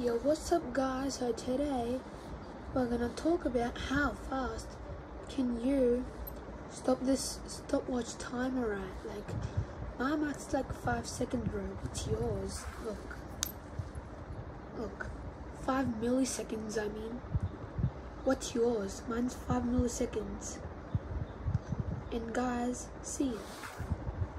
Yo, what's up guys? So today we're gonna talk about how fast can you stop this stopwatch timer at. Like my max like five second. seconds bro. What's yours? Look. Look. Five milliseconds I mean. What's yours? Mine's five milliseconds. And guys, see you.